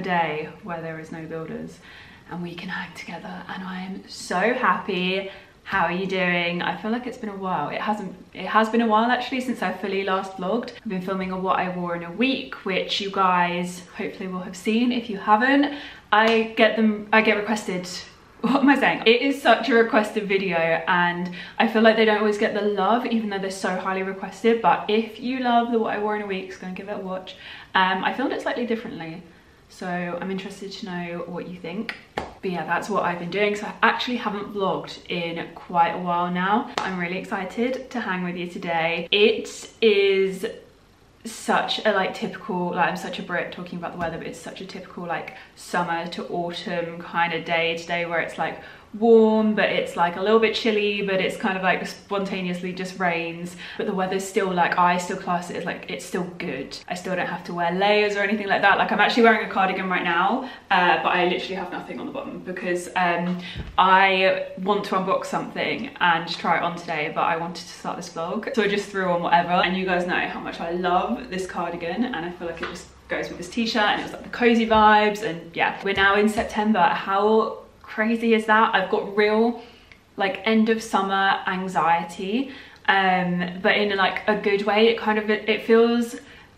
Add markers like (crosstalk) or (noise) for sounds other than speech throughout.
a day where there is no builders and we can hang together and I am so happy. How are you doing? I feel like it's been a while. It hasn't, it has been a while actually since I fully last vlogged. I've been filming a what I wore in a week, which you guys hopefully will have seen. If you haven't, I get them, I get requested (laughs) what am I saying? It is such a requested video and I feel like they don't always get the love even though they're so highly requested but if you love the what I wore in a week, go and give it a watch. Um, I filmed it slightly differently so I'm interested to know what you think. But yeah, that's what I've been doing. So I actually haven't vlogged in quite a while now. I'm really excited to hang with you today. It is such a like typical like i'm such a brit talking about the weather but it's such a typical like summer to autumn kind of day today where it's like warm but it's like a little bit chilly but it's kind of like spontaneously just rains. But the weather's still like I still class it as like it's still good. I still don't have to wear layers or anything like that. Like I'm actually wearing a cardigan right now uh, but I literally have nothing on the bottom because um, I want to unbox something and try it on today but I wanted to start this vlog. So I just threw on whatever. And you guys know how much I love this cardigan and I feel like it just goes with this t-shirt and it was like the cozy vibes and yeah. We're now in September. How crazy is that? I've got real like end of summer anxiety um, but in like a good way. It kind of, it, it feels,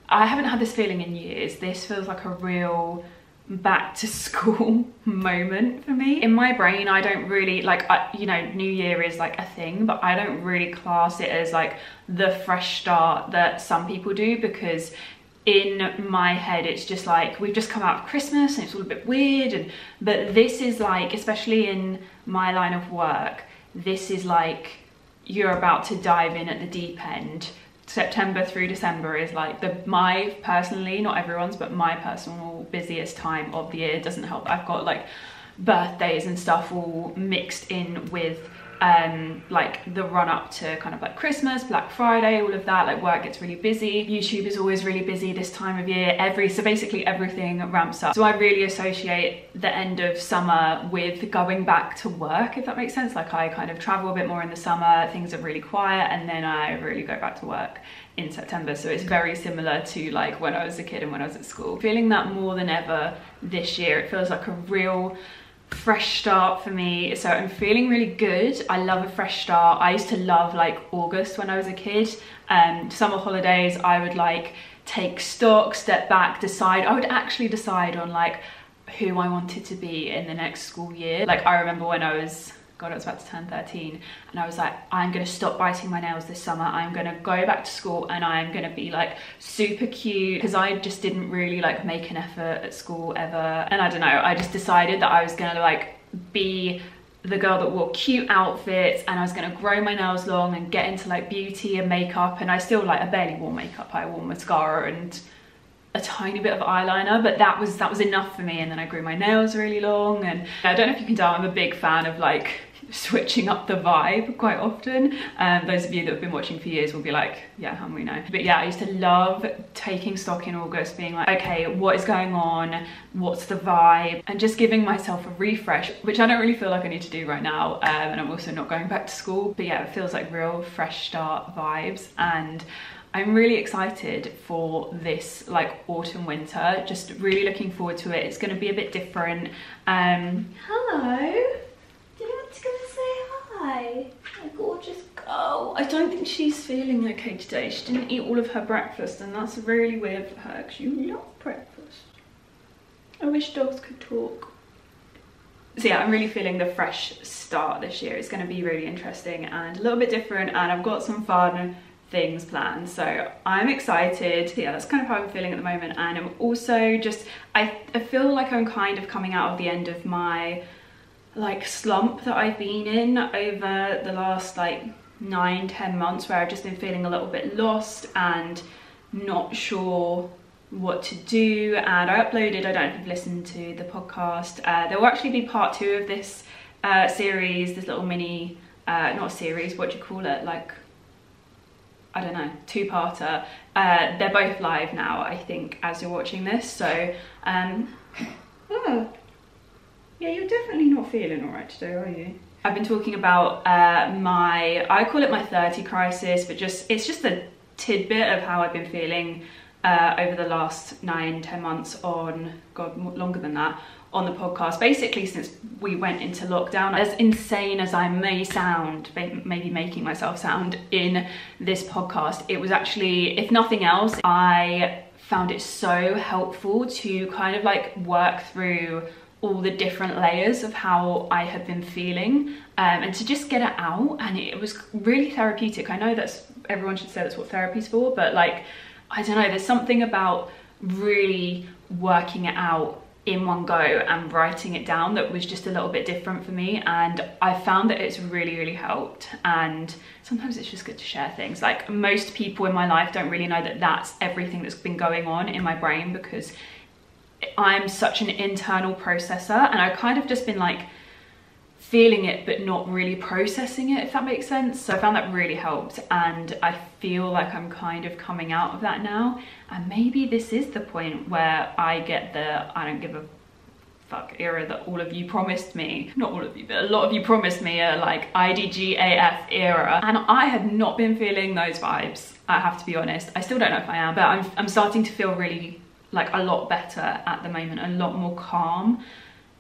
I haven't had this feeling in years. This feels like a real back to (laughs) school moment for me. In my brain, I don't really like, I, you know, New Year is like a thing, but I don't really class it as like the fresh start that some people do because in my head it's just like we've just come out of christmas and it's all a bit weird and but this is like especially in my line of work this is like you're about to dive in at the deep end. September through december is like the my personally not everyone's but my personal busiest time of the year doesn't help. I've got like birthdays and stuff all mixed in with um, like the run up to kind of like Christmas, Black Friday, all of that, like work gets really busy. YouTube is always really busy this time of year. Every So basically everything ramps up. So I really associate the end of summer with going back to work, if that makes sense. Like I kind of travel a bit more in the summer, things are really quiet, and then I really go back to work in September. So it's very similar to like when I was a kid and when I was at school. Feeling that more than ever this year. It feels like a real fresh start for me. So i'm feeling really good. I love a fresh start. I used to love like august when i was a kid. Um summer holidays i would like take stock step back decide. I would actually decide on like who i wanted to be in the next school year. Like i remember when i was God, I was about to turn 13. And I was like, I'm gonna stop biting my nails this summer. I'm gonna go back to school and I'm gonna be like super cute because I just didn't really like make an effort at school ever. And I don't know, I just decided that I was gonna like be the girl that wore cute outfits and I was gonna grow my nails long and get into like beauty and makeup and I still like I barely wore makeup I wore mascara and a tiny bit of eyeliner but that was that was enough for me and then I grew my nails really long and I don't know if you can tell I'm a big fan of like switching up the vibe quite often. Um, those of you that have been watching for years will be like, yeah, how we know? But yeah, I used to love taking stock in August, being like, okay, what is going on? What's the vibe? And just giving myself a refresh, which I don't really feel like I need to do right now. Um, and I'm also not going back to school. But yeah, it feels like real fresh start vibes. And I'm really excited for this like autumn winter just really looking forward to it it's going to be a bit different um hello Hi, my gorgeous girl. I don't think she's feeling okay today. She didn't eat all of her breakfast and that's really weird for her because you love breakfast. I wish dogs could talk. So yeah, I'm really feeling the fresh start this year. It's going to be really interesting and a little bit different and I've got some fun things planned so i'm excited yeah that's kind of how i'm feeling at the moment and i'm also just i, I feel like i'm kind of coming out of the end of my like slump that I've been in over the last like nine, ten months where I've just been feeling a little bit lost and not sure what to do. And I uploaded, I don't know if you've listened to the podcast, uh, there will actually be part two of this uh, series, this little mini, uh, not series, what do you call it, like, I don't know, two-parter. Uh, they're both live now, I think, as you're watching this, so, um, oh, yeah, you're definitely not feeling all right today, are you? I've been talking about uh, my, I call it my 30 crisis, but just it's just a tidbit of how I've been feeling uh, over the last nine, ten months on, God, longer than that, on the podcast, basically since we went into lockdown. As insane as I may sound, maybe making myself sound in this podcast, it was actually, if nothing else, I found it so helpful to kind of like work through all the different layers of how I had been feeling um, and to just get it out and it was really therapeutic. I know that's everyone should say that's what therapy's for but like I don't know there's something about really working it out in one go and writing it down that was just a little bit different for me and I found that it's really really helped and sometimes it's just good to share things like most people in my life don't really know that that's everything that's been going on in my brain because I'm such an internal processor and I've kind of just been like feeling it but not really processing it if that makes sense. So I found that really helped and I feel like I'm kind of coming out of that now. And maybe this is the point where I get the I don't give a fuck era that all of you promised me. Not all of you but a lot of you promised me a like IDGAF era. And I had not been feeling those vibes I have to be honest. I still don't know if I am but I'm, I'm starting to feel really like a lot better at the moment a lot more calm.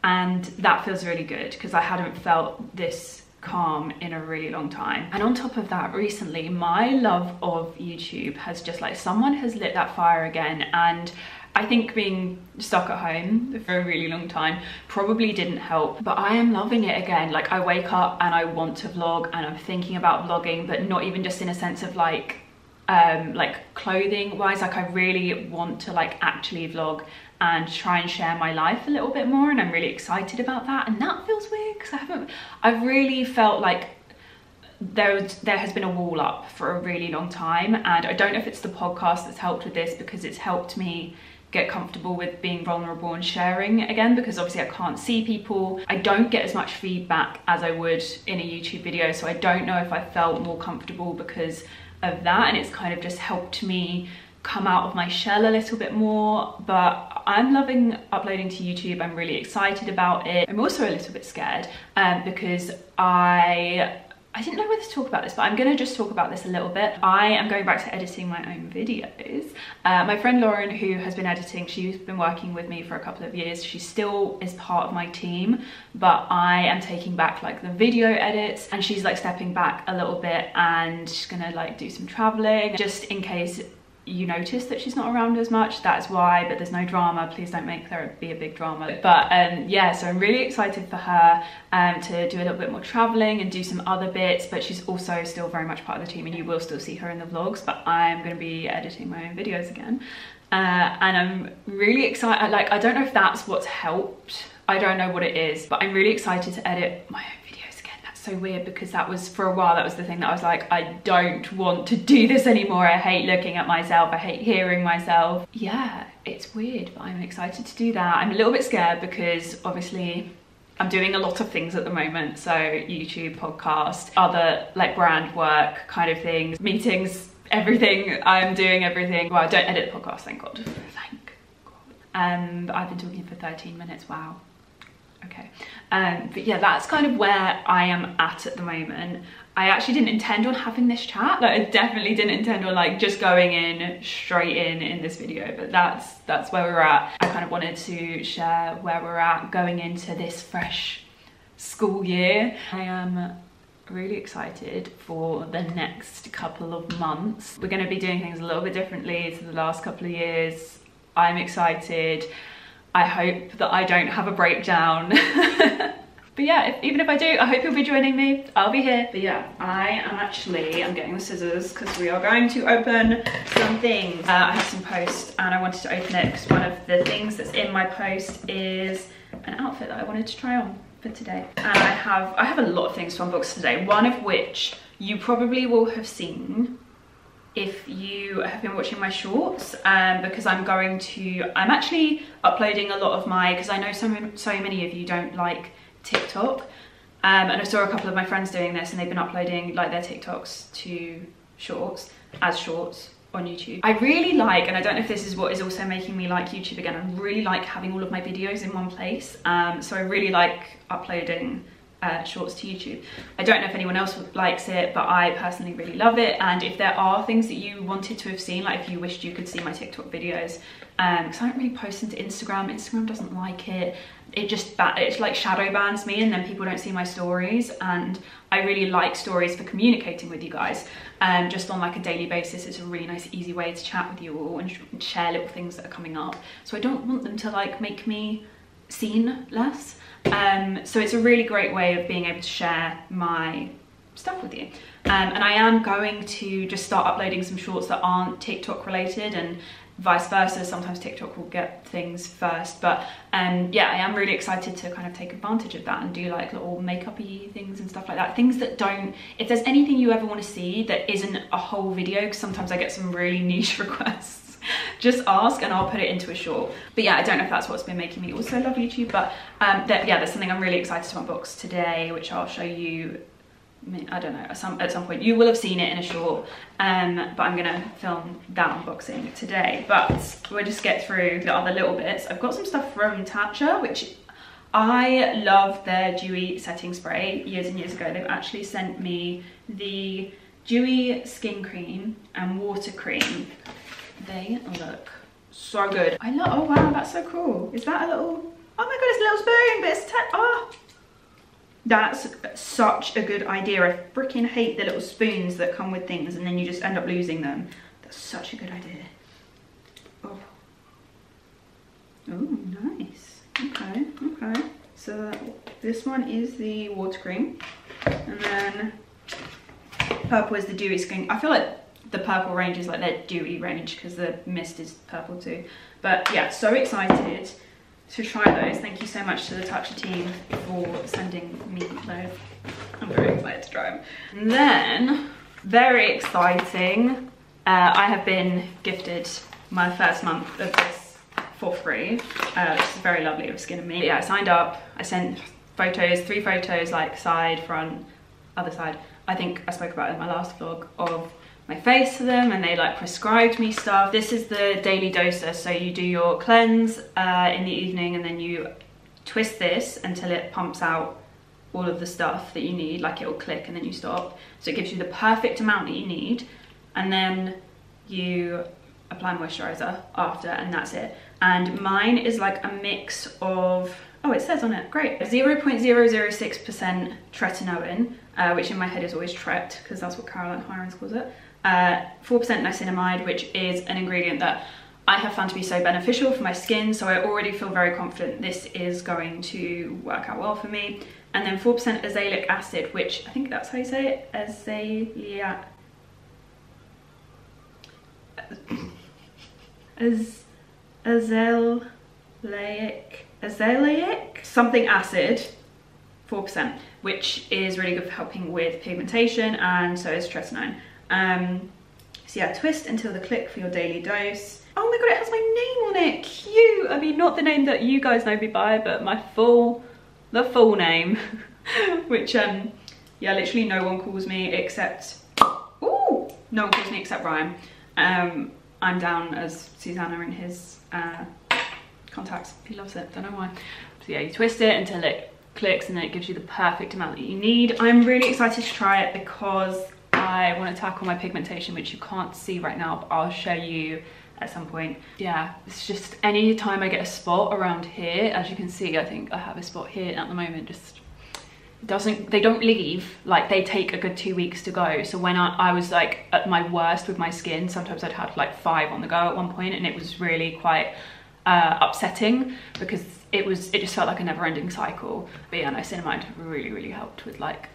And that feels really good because I hadn't felt this calm in a really long time. And on top of that recently my love of YouTube has just like someone has lit that fire again. And I think being stuck at home for a really long time probably didn't help, but I am loving it again. Like I wake up and I want to vlog and I'm thinking about vlogging, but not even just in a sense of like, um, like clothing wise, like I really want to like actually vlog and try and share my life a little bit more and I'm really excited about that and that feels weird because I haven't I've really felt like there there has been a wall up for a really long time and I don't know if it's the podcast that's helped with this because it's helped me get comfortable with being vulnerable and sharing again because obviously I can't see people. I don't get as much feedback as I would in a YouTube video so I don't know if I felt more comfortable because of that and it's kind of just helped me come out of my shell a little bit more. But I'm loving uploading to YouTube. I'm really excited about it. I'm also a little bit scared um, because I I didn't know whether to talk about this, but I'm gonna just talk about this a little bit. I am going back to editing my own videos. Uh, my friend Lauren, who has been editing, she's been working with me for a couple of years. She still is part of my team, but I am taking back like the video edits and she's like stepping back a little bit and she's gonna like do some traveling just in case you notice that she's not around as much that's why but there's no drama please don't make there be a big drama. But um yeah so i'm really excited for her um to do a little bit more traveling and do some other bits but she's also still very much part of the team and you will still see her in the vlogs but i'm going to be editing my own videos again. Uh, and i'm really excited like i don't know if that's what's helped i don't know what it is but i'm really excited to edit my own so weird because that was for a while that was the thing that I was like I don't want to do this anymore. I hate looking at myself. I hate hearing myself. Yeah it's weird but I'm excited to do that. I'm a little bit scared because obviously I'm doing a lot of things at the moment. So YouTube podcast other like brand work kind of things meetings everything. I'm doing everything. Well I don't edit the podcast thank god. Thank god. And um, I've been talking for 13 minutes. Wow okay. Um but yeah that's kind of where i am at at the moment. I actually didn't intend on having this chat. Like i definitely didn't intend on like just going in straight in in this video but that's that's where we're at. I kind of wanted to share where we're at going into this fresh school year. I am really excited for the next couple of months. We're going to be doing things a little bit differently to the last couple of years. I'm excited I hope that I don't have a breakdown. (laughs) but yeah, if, even if I do, I hope you'll be joining me. I'll be here. But yeah, I am actually, I'm getting the scissors because we are going to open some things. Uh, I have some post and I wanted to open it because one of the things that's in my post is an outfit that I wanted to try on for today. And I have, I have a lot of things to unbox today, one of which you probably will have seen if you have been watching my shorts um, because I'm going to, I'm actually uploading a lot of my, because I know so, so many of you don't like TikTok um, and I saw a couple of my friends doing this and they've been uploading like their TikToks to shorts, as shorts on YouTube. I really like, and I don't know if this is what is also making me like YouTube again, I really like having all of my videos in one place. Um, so I really like uploading uh, shorts to YouTube. I don't know if anyone else likes it, but I personally really love it. And if there are things that you wanted to have seen, like if you wished you could see my TikTok videos, because um, I don't really post into Instagram. Instagram doesn't like it. It just, it's like shadow bans me and then people don't see my stories. And I really like stories for communicating with you guys. Um, just on like a daily basis, it's a really nice, easy way to chat with you all and share little things that are coming up. So I don't want them to like make me seen less. Um, so it's a really great way of being able to share my stuff with you. Um, and I am going to just start uploading some shorts that aren't TikTok related and vice versa. Sometimes TikTok will get things first, but um, yeah, I am really excited to kind of take advantage of that and do like little makeup-y things and stuff like that. Things that don't, if there's anything you ever want to see that isn't a whole video, because sometimes I get some really (laughs) niche requests (laughs) just ask and I'll put it into a short. But yeah, I don't know if that's what's been making me also love YouTube, but um, that, yeah, there's something I'm really excited to unbox today, which I'll show you I don't know, at some, at some point. You will have seen it in a short, um, but I'm gonna film that unboxing today. But we'll just get through the other little bits. I've got some stuff from Tatcha, which I love their dewy setting spray. Years and years ago, they've actually sent me the dewy skin cream and water cream they look so good. I love, oh wow, that's so cool. Is that a little, oh my god, it's a little spoon, but it's, oh. That's such a good idea. I freaking hate the little spoons that come with things and then you just end up losing them. That's such a good idea. Oh, oh nice. Okay, okay. So this one is the water cream. And then purple is the dewy skin. I feel like the purple range is like their dewy range because the mist is purple too. But yeah, so excited to try those. Thank you so much to the Tatcha team for sending me those. I'm very excited to try them. And then, very exciting, uh, I have been gifted my first month of this for free, uh, which is very lovely of Skin and Me. Yeah, I signed up, I sent photos, three photos like side, front, other side. I think I spoke about it in my last vlog of my face to them and they like prescribed me stuff. This is the daily doser. So you do your cleanse uh, in the evening and then you twist this until it pumps out all of the stuff that you need, like it will click and then you stop. So it gives you the perfect amount that you need. And then you apply moisturizer after and that's it. And mine is like a mix of, oh, it says on it, great. 0.006% tretinoin, uh, which in my head is always tret, because that's what Caroline Hirons calls it. 4% uh, niacinamide, which is an ingredient that I have found to be so beneficial for my skin, so I already feel very confident this is going to work out well for me. And then 4% azelaic acid, which I think that's how you say it, azelaic, Az azelaic, azelaic, something acid, 4%, which is really good for helping with pigmentation, and so is tretinoin. Um, so yeah, twist until the click for your daily dose. Oh my god, it has my name on it, cute. I mean, not the name that you guys know me by, but my full, the full name, (laughs) which, um, yeah, literally no one calls me except, ooh, no one calls me except Ryan. Um, I'm down as Susanna in his uh, contacts. He loves it, don't know why. So yeah, you twist it until it clicks and then it gives you the perfect amount that you need. I'm really excited to try it because I want to tackle my pigmentation, which you can't see right now, but I'll show you at some point. Yeah, it's just any time I get a spot around here, as you can see, I think I have a spot here at the moment, just doesn't, they don't leave, like they take a good two weeks to go. So when I, I was like at my worst with my skin, sometimes I'd have like five on the go at one point and it was really quite uh, upsetting because it was, it just felt like a never ending cycle. But yeah, niacinamide really, really helped with like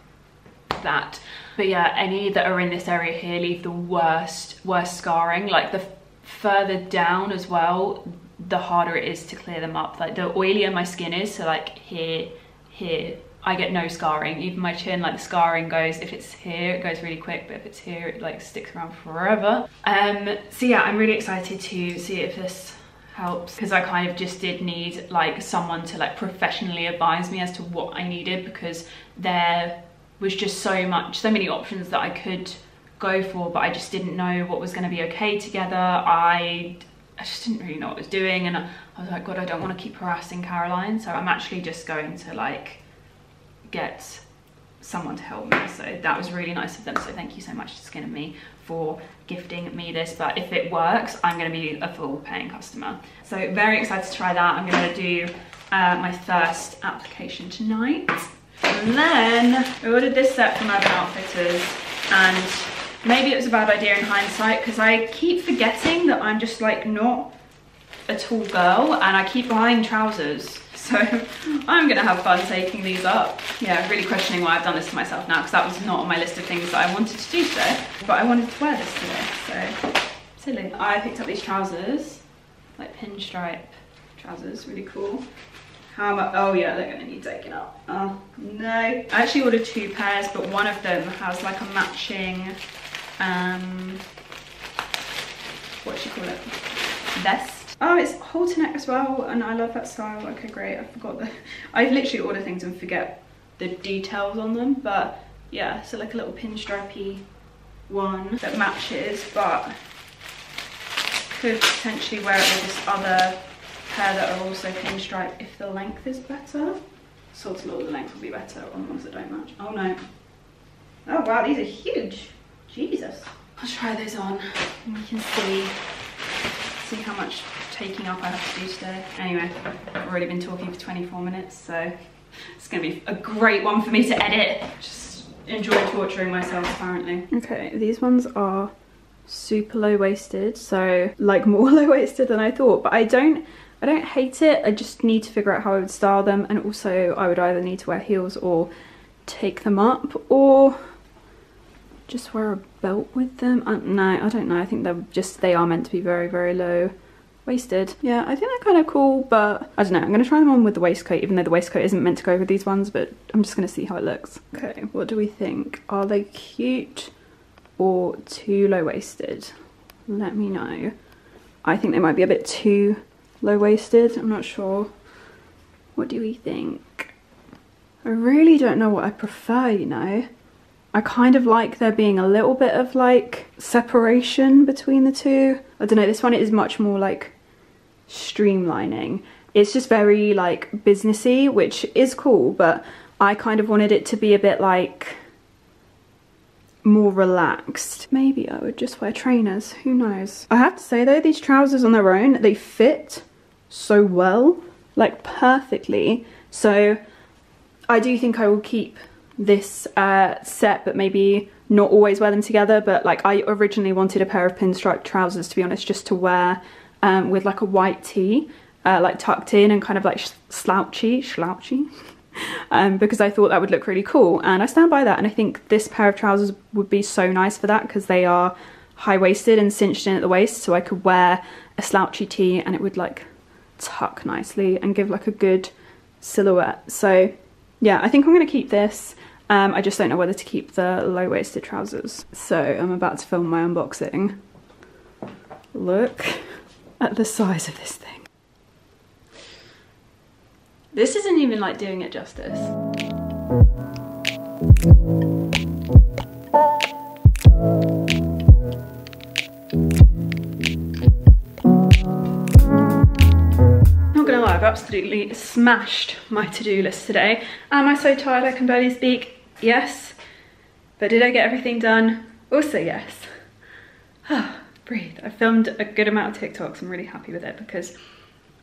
that. But yeah, any that are in this area here leave the worst, worst scarring. Like the further down as well, the harder it is to clear them up. Like the oilier my skin is, so like here, here, I get no scarring. Even my chin, like the scarring goes, if it's here, it goes really quick, but if it's here, it like sticks around forever. Um, so yeah, I'm really excited to see if this helps because I kind of just did need like someone to like professionally advise me as to what I needed because they're was just so much, so many options that I could go for, but I just didn't know what was gonna be okay together. I, I just didn't really know what I was doing and I was like, God, I don't wanna keep harassing Caroline. So I'm actually just going to like get someone to help me. So that was really nice of them. So thank you so much to skin and me for gifting me this. But if it works i'm going to be a full paying customer. So very excited to try that. I'm going to do uh, my first application tonight and then i ordered this set from urban outfitters and maybe it was a bad idea in hindsight because i keep forgetting that i'm just like not a tall girl and i keep buying trousers (laughs) so I'm gonna have fun taking these up. Yeah, really questioning why I've done this to myself now because that was not on my list of things that I wanted to do today. But I wanted to wear this today, so silly. I picked up these trousers, like pinstripe trousers, really cool. How much? Oh yeah, they're gonna need taking up. Oh no. I actually ordered two pairs, but one of them has like a matching, um, what should you call it? Vest Oh, it's halter neck as well, and I love that style. Okay, great. I forgot that. (laughs) I literally order things and forget the details on them, but yeah, so like a little pinstripey one that matches, but could potentially wear it with this other pair that are also pinstripe if the length is better. Sort of the length will be better on ones that don't match. Oh no. Oh wow, these are huge. Jesus. I'll try those on and we can see, see how much taking up I have to do today. Anyway, I've already been talking for 24 minutes, so it's gonna be a great one for me to edit. Just enjoy torturing myself apparently. Okay, these ones are super low-waisted, so like more (laughs) low-waisted than I thought, but I don't I don't hate it, I just need to figure out how I would style them and also I would either need to wear heels or take them up or just wear a belt with them. Uh, no, I don't know, I think they're just, they are meant to be very, very low waisted. Yeah, I think they're kind of cool, but I don't know. I'm going to try them on with the waistcoat, even though the waistcoat isn't meant to go with these ones, but I'm just going to see how it looks. Okay, what do we think? Are they cute or too low-waisted? Let me know. I think they might be a bit too low-waisted. I'm not sure. What do we think? I really don't know what I prefer, you know. I kind of like there being a little bit of like separation between the two. I don't know, this one is much more like streamlining. It's just very like businessy, which is cool, but I kind of wanted it to be a bit like more relaxed. Maybe I would just wear trainers, who knows. I have to say though, these trousers on their own, they fit so well, like perfectly. So I do think I will keep this uh, set, but maybe not always wear them together. But like I originally wanted a pair of pinstripe trousers, to be honest, just to wear um, with like a white tee, uh, like tucked in and kind of like slouchy, slouchy, um, because I thought that would look really cool. And I stand by that. And I think this pair of trousers would be so nice for that because they are high-waisted and cinched in at the waist. So I could wear a slouchy tee and it would like tuck nicely and give like a good silhouette. So yeah, I think I'm going to keep this. Um, I just don't know whether to keep the low-waisted trousers. So I'm about to film my unboxing. Look at the size of this thing. This isn't even like doing it justice. Not gonna lie, I've absolutely smashed my to-do list today. Am I so tired I can barely speak? Yes. But did I get everything done? Also yes. (sighs) breathe. I filmed a good amount of TikToks. I'm really happy with it because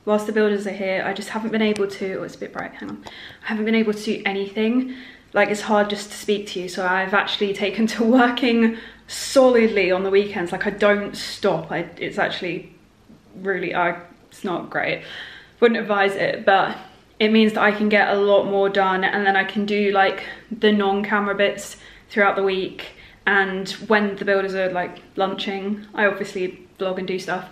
whilst the builders are here, I just haven't been able to, oh, it's a bit bright, hang on. I haven't been able to do anything. Like it's hard just to speak to you. So I've actually (laughs) taken to working solidly on the weekends. Like I don't stop. I, it's actually really, I, it's not great. Wouldn't advise it, but it means that I can get a lot more done and then I can do like the non-camera bits throughout the week and when the builders are like lunching I obviously vlog and do stuff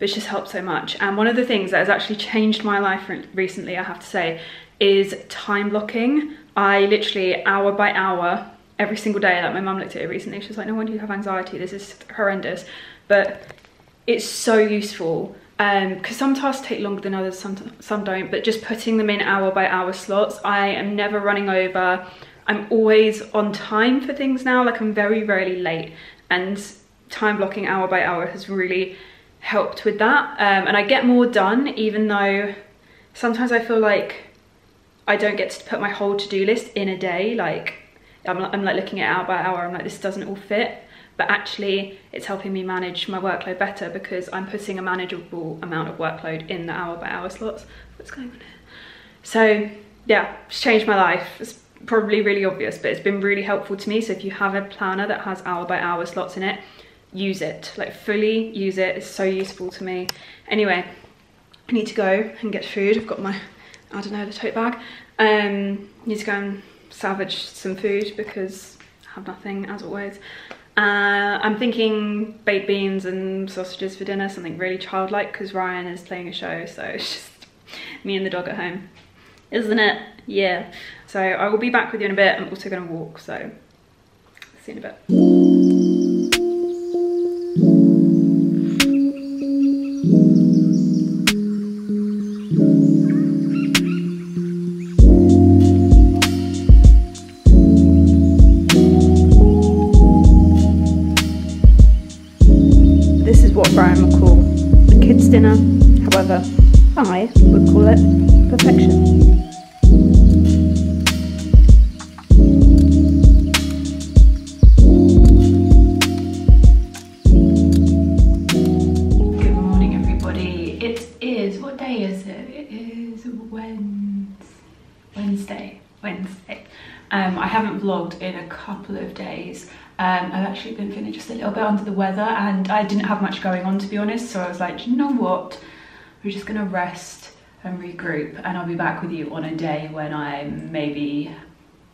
it's just helped so much. And one of the things that has actually changed my life recently I have to say is time blocking. I literally hour by hour every single day like my mum looked at it recently she was like no wonder you have anxiety this is horrendous. But it's so useful because um, some tasks take longer than others some some don't but just putting them in hour by hour slots. I am never running over. I'm always on time for things now, like I'm very rarely late. And time blocking hour by hour has really helped with that. Um, and I get more done even though sometimes I feel like I don't get to put my whole to-do list in a day. Like I'm, I'm like looking at hour by hour, I'm like, this doesn't all fit. But actually it's helping me manage my workload better because I'm putting a manageable amount of workload in the hour by hour slots. What's going on here? So yeah, it's changed my life. It's probably really obvious, but it's been really helpful to me. So if you have a planner that has hour by hour slots in it, use it, like fully use it. It's so useful to me. Anyway, I need to go and get food. I've got my, I don't know, the tote bag. Um, need to go and salvage some food because I have nothing as always. Uh, I'm thinking baked beans and sausages for dinner, something really childlike because Ryan is playing a show, so (laughs) it's just me and the dog at home. Isn't it? Yeah. So I will be back with you in a bit. I'm also going to walk, so see you in a bit. Vlogged in a couple of days. Um, I've actually been feeling just a little bit under the weather and I didn't have much going on to be honest. So I was like, you know what? We're just gonna rest and regroup and I'll be back with you on a day when I maybe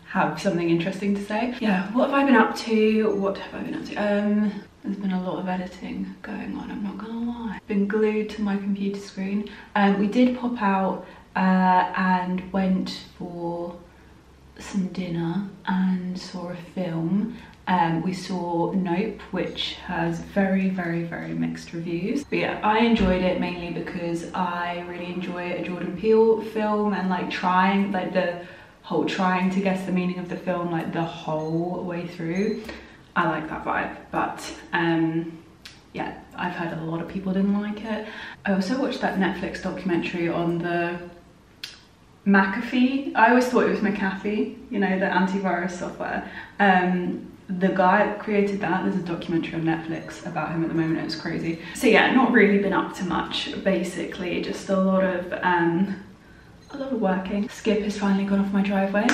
have something interesting to say. Yeah, what have I been up to? What have I been up to? Um, there's been a lot of editing going on, I'm not gonna lie. Been glued to my computer screen. Um, we did pop out uh, and went for some dinner and saw a film. Um, we saw Nope, which has very, very, very mixed reviews. But yeah, I enjoyed it mainly because I really enjoy a Jordan Peele film and like trying, like the whole trying to guess the meaning of the film like the whole way through. I like that vibe, but um, yeah, I've heard a lot of people didn't like it. I also watched that Netflix documentary on the McAfee. I always thought it was McAfee, you know, the antivirus software. Um, the guy that created that, there's a documentary on Netflix about him at the moment, it's crazy. So yeah, not really been up to much, basically, just a lot of, um, a lot of working. Skip has finally gone off my driveway.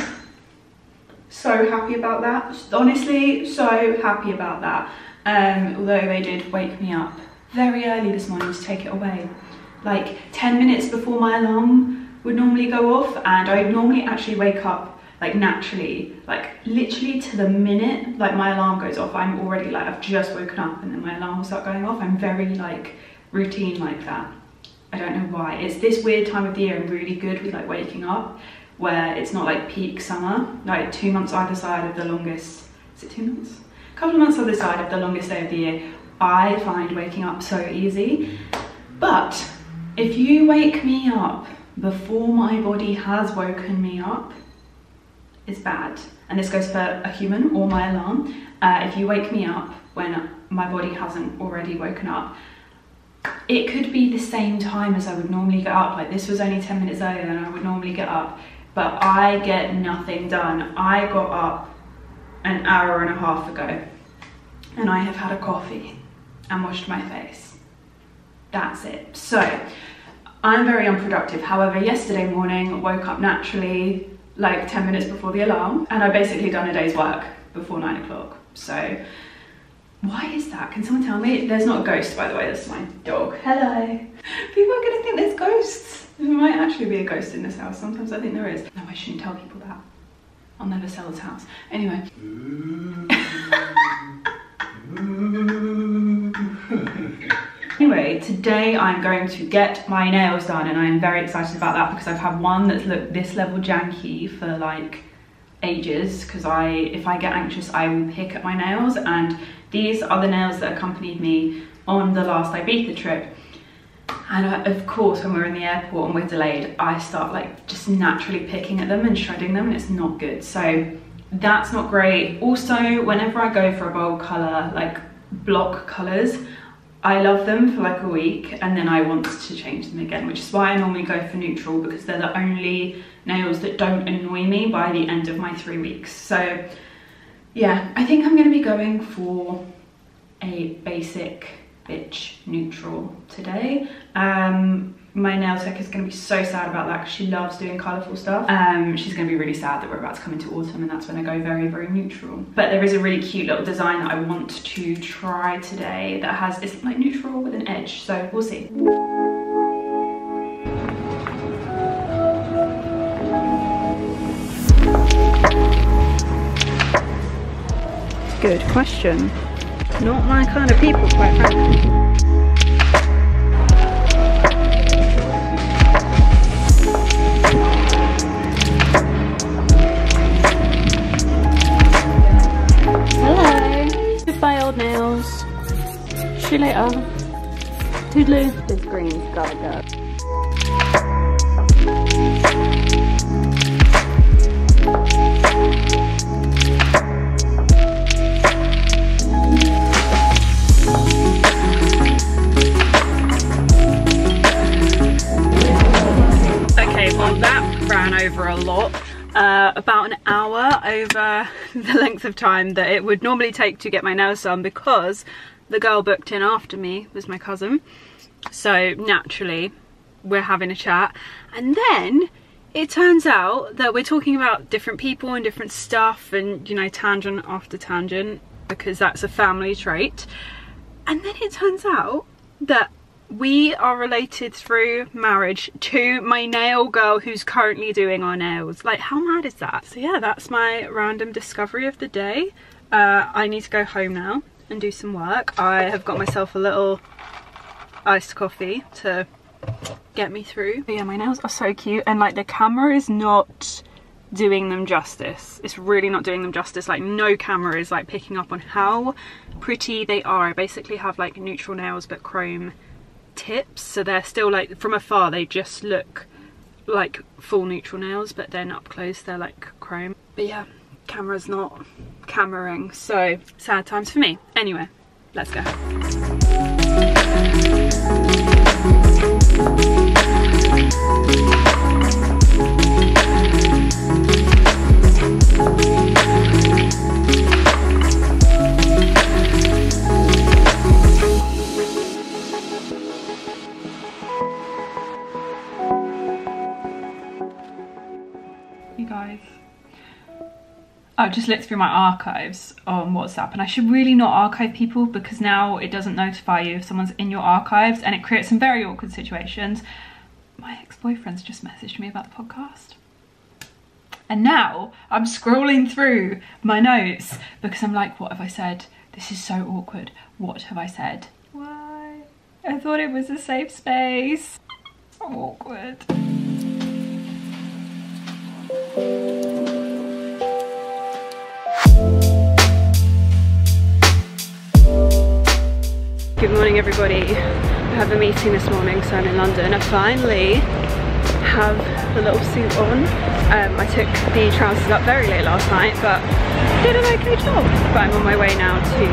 So happy about that. Honestly, so happy about that. Um, although they did wake me up very early this morning to take it away. Like 10 minutes before my alarm would normally go off and I normally actually wake up like naturally, like literally to the minute like my alarm goes off, I'm already like, I've just woken up and then my alarm will start going off. I'm very like routine like that. I don't know why. It's this weird time of the year I'm really good with like waking up where it's not like peak summer, like two months either side of the longest, is it two months? A couple of months either side of the longest day of the year. I find waking up so easy. But if you wake me up before my body has woken me up, it's bad. And this goes for a human or my alarm. Uh, if you wake me up when my body hasn't already woken up, it could be the same time as I would normally get up. Like this was only 10 minutes earlier than I would normally get up, but I get nothing done. I got up an hour and a half ago and I have had a coffee and washed my face. That's it. So I'm very unproductive. However, yesterday morning, woke up naturally like 10 minutes before the alarm and I basically done a day's work before nine o'clock. So why is that? Can someone tell me? There's not a ghost, by the way, that's my dog. Hello. People are gonna think there's ghosts. There might actually be a ghost in this house. Sometimes I think there is. No, I shouldn't tell people that. I'll never sell this house. Anyway. (laughs) Mm. Mm. Anyway, today I'm going to get my nails done and I'm very excited about that because I've had one that's looked this level janky for like ages because I, if I get anxious, I will pick at my nails and these are the nails that accompanied me on the last Ibiza trip. And uh, of course, when we're in the airport and we're delayed, I start like just naturally picking at them and shredding them and it's not good. So that's not great. Also, whenever I go for a bold color, like block colors, I love them for like a week and then I want to change them again, which is why I normally go for neutral because they're the only nails that don't annoy me by the end of my three weeks. So yeah, I think I'm gonna be going for a basic bitch neutral today. Um, my nail tech is going to be so sad about that because she loves doing colourful stuff. Um, she's going to be really sad that we're about to come into autumn and that's when I go very, very neutral. But there is a really cute little design that I want to try today that has, it's like neutral with an edge. So we'll see. Good question. Not my kind of people, quite frankly. Nails. See you later. Toodaloo. This green's gotta go. Over the length of time that it would normally take to get my nails done because the girl booked in after me was my cousin. So naturally we're having a chat and then it turns out that we're talking about different people and different stuff and you know tangent after tangent because that's a family trait and then it turns out that we are related through marriage to my nail girl who's currently doing our nails. Like how mad is that? So yeah that's my random discovery of the day. Uh, i need to go home now and do some work. I have got myself a little iced coffee to get me through. But yeah my nails are so cute and like the camera is not doing them justice. It's really not doing them justice. Like no camera is like picking up on how pretty they are. I basically have like neutral nails but chrome tips. So they're still like from afar they just look like full neutral nails but then up close they're like chrome. But yeah camera's not cameraing so sad times for me. Anyway let's go I've just looked through my archives on WhatsApp and I should really not archive people because now it doesn't notify you if someone's in your archives and it creates some very awkward situations. My ex-boyfriend's just messaged me about the podcast. And now I'm scrolling through my notes because I'm like, what have I said? This is so awkward. What have I said? Why? I thought it was a safe space. So awkward. Good morning everybody. I have a meeting this morning so I'm in London. I finally have the little suit on. Um, I took the trousers up very late last night but did an okay job. But I'm on my way now to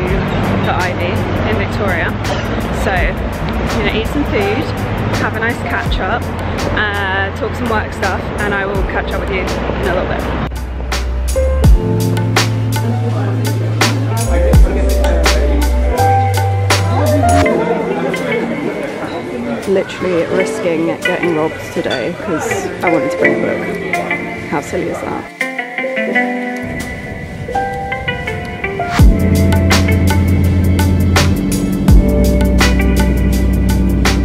the Ivy in Victoria. So I'm gonna eat some food, have a nice catch up, uh, talk some work stuff and I will catch up with you in a little bit. Literally risking getting robbed today because I wanted to bring a book. How silly is that?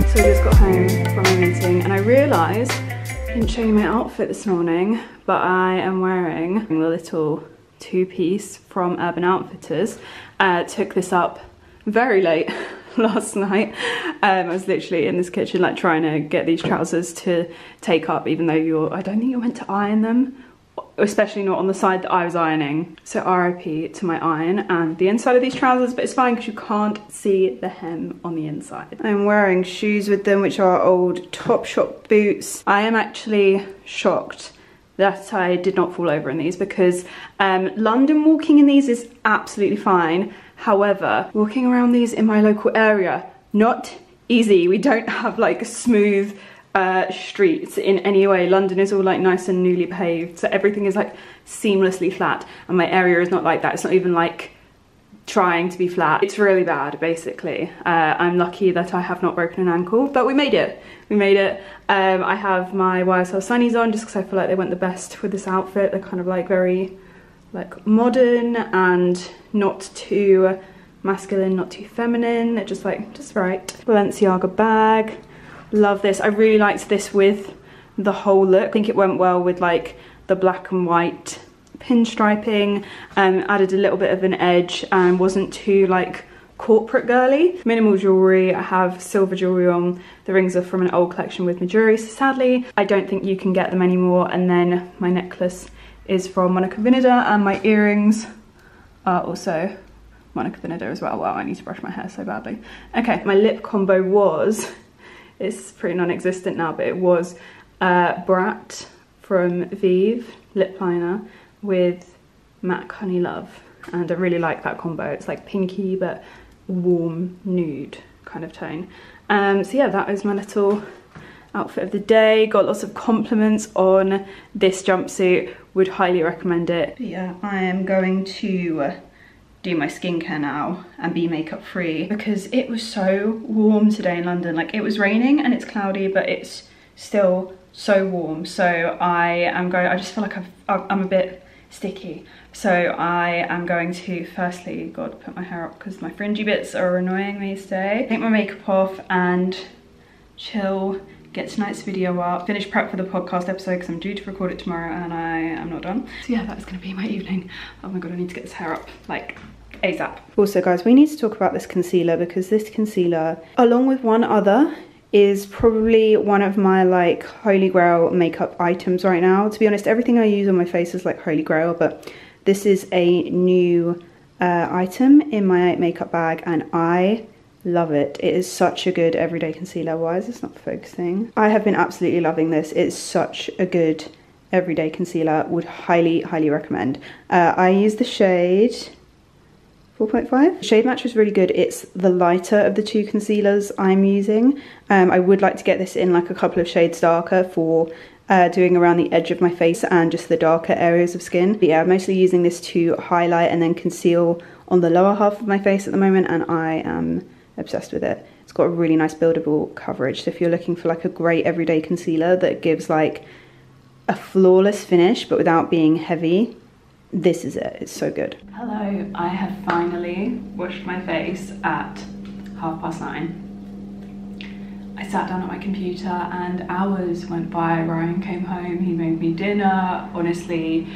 So I just got home from my meeting and I realised I didn't show you my outfit this morning, but I am wearing the little two-piece from Urban Outfitters. Uh, took this up very late (laughs) (laughs) last night. Um, I was literally in this kitchen like trying to get these trousers to take up even though you're, I don't think you're meant to iron them especially not on the side that I was ironing. So RIP to my iron and the inside of these trousers, but it's fine because you can't see the hem on the inside. I'm wearing shoes with them, which are old Topshop boots. I am actually shocked that I did not fall over in these because um, London walking in these is absolutely fine. However, walking around these in my local area, not easy. We don't have like smooth uh, streets in any way. London is all like nice and newly paved, so everything is like seamlessly flat, and my area is not like that. It's not even like trying to be flat. It's really bad, basically. Uh, I'm lucky that I have not broken an ankle, but we made it. We made it. Um, I have my YSL sunnies on just because I feel like they went the best with this outfit. They're kind of like very like modern and not too masculine, not too feminine. Just like, just right. Balenciaga bag. Love this. I really liked this with the whole look. I think it went well with like the black and white pinstriping, um, added a little bit of an edge and wasn't too like corporate girly. Minimal jewellery, I have silver jewellery on. The rings are from an old collection with Mejuri, so sadly I don't think you can get them anymore. And then my necklace is from Monica Vinader and my earrings are also Monica Vinader as well. Wow, I need to brush my hair so badly. Okay, my lip combo was, it's pretty non-existent now, but it was uh, Brat from Vieve lip liner with MAC Honey Love. And I really like that combo. It's like pinky but warm nude kind of tone. Um, so yeah, that is my little outfit of the day. Got lots of compliments on this jumpsuit. Would highly recommend it. But yeah, I am going to uh, do my skincare now and be makeup free because it was so warm today in London. Like it was raining and it's cloudy, but it's still so warm. So I am going, I just feel like I've, I'm a bit sticky. So I am going to firstly, God, put my hair up because my fringy bits are annoying me today. Take my makeup off and chill, get tonight's video up, finish prep for the podcast episode because I'm due to record it tomorrow and I am not done. So yeah, that's gonna be my evening. Oh my God, I need to get this hair up like ASAP. Also guys, we need to talk about this concealer because this concealer, along with one other, is probably one of my like holy grail makeup items right now. To be honest, everything I use on my face is like holy grail, but this is a new uh, item in my makeup bag and I love it. It is such a good everyday concealer. Why is this not focusing? I have been absolutely loving this. It's such a good everyday concealer. Would highly, highly recommend. Uh, I use the shade 4.5. Shade match is really good. It's the lighter of the two concealers I'm using. Um, I would like to get this in like a couple of shades darker for uh, doing around the edge of my face and just the darker areas of skin. But yeah, I'm mostly using this to highlight and then conceal on the lower half of my face at the moment and I am obsessed with it. It's got a really nice buildable coverage. So if you're looking for like a great everyday concealer that gives like a flawless finish but without being heavy, this is it, it's so good. Hello, I have finally washed my face at half past nine. I sat down at my computer and hours went by. Ryan came home, he made me dinner. Honestly,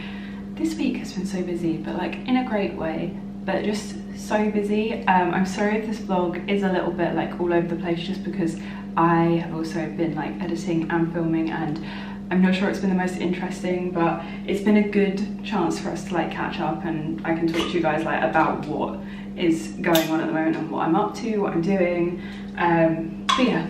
this week has been so busy, but like in a great way, but just so busy. Um, I'm sorry if this vlog is a little bit like all over the place just because I have also been like editing and filming and I'm not sure it's been the most interesting, but it's been a good chance for us to like catch up and I can talk to you guys like about what is going on at the moment and what I'm up to, what I'm doing. Um, but yeah,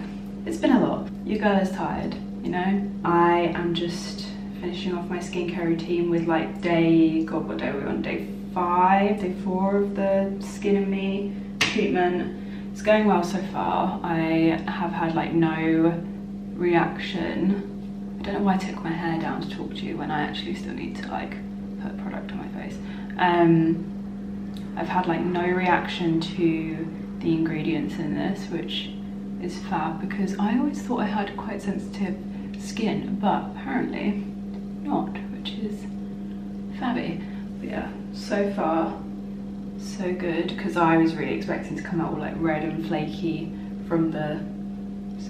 it's been a lot. Your girl is tired, you know? I am just finishing off my skincare routine with like day, God, what day are we on? Day five, day four of the Skin and Me treatment. It's going well so far. I have had like no reaction I don't know why I took my hair down to talk to you when I actually still need to like put product on my face. Um, I've had like no reaction to the ingredients in this, which is fab because I always thought I had quite sensitive skin, but apparently not, which is fabby. But yeah, so far so good because I was really expecting to come out all like red and flaky from the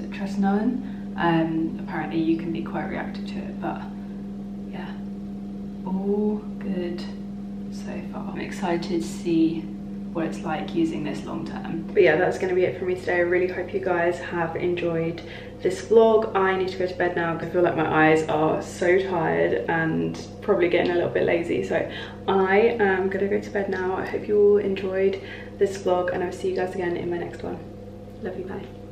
tretinoin um, apparently you can be quite reactive to it, but yeah, all good so far. I'm excited to see what it's like using this long term. But yeah, that's going to be it for me today. I really hope you guys have enjoyed this vlog. I need to go to bed now because I feel like my eyes are so tired and probably getting a little bit lazy. So I am going to go to bed now. I hope you all enjoyed this vlog and I'll see you guys again in my next one. Love you, bye.